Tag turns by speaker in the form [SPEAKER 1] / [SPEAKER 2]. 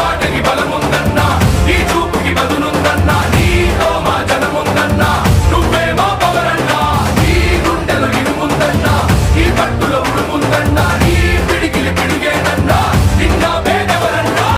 [SPEAKER 1] మాటకి బలము